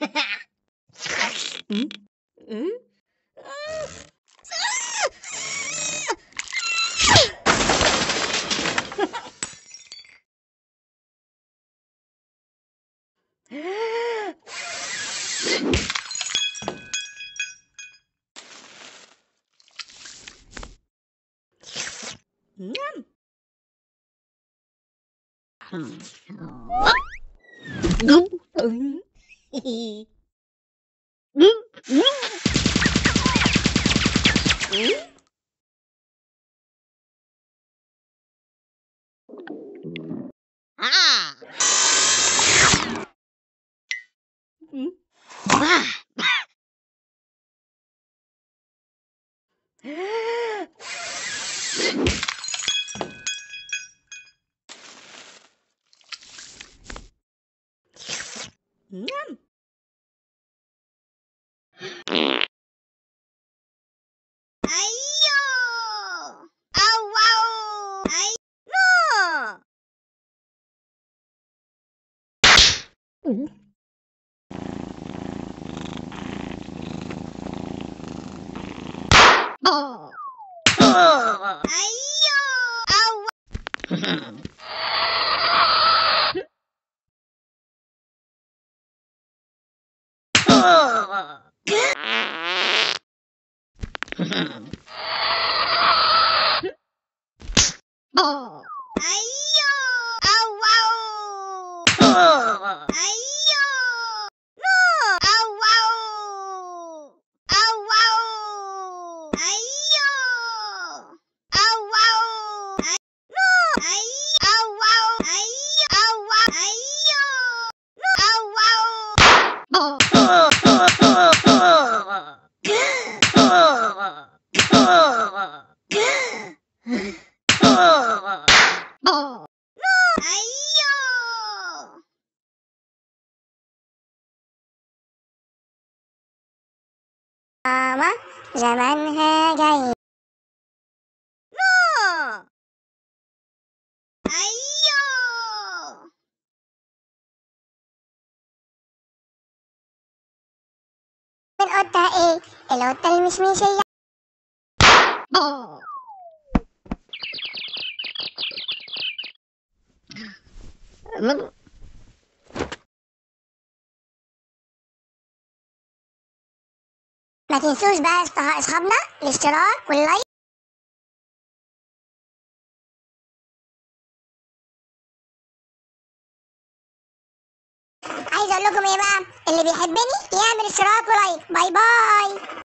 ừ? Ừ? Nhâm. Đúng. Ừ. ừ. ah. Ah. Ngâm. Ayo. Au wow. No. Oh. Oh. Ayo. Au. Oh! Ayo! Ow, wow! Oh! Ayo! ماما زمانها جاي أيوه من قطة إيه القطة المشمشية ما تنسوش بقى اصحابنا الاشتراك وال like. عايز أقول لكم إيه بقى؟ اللي بيحبني يعمل اشتراك و like. bye bye.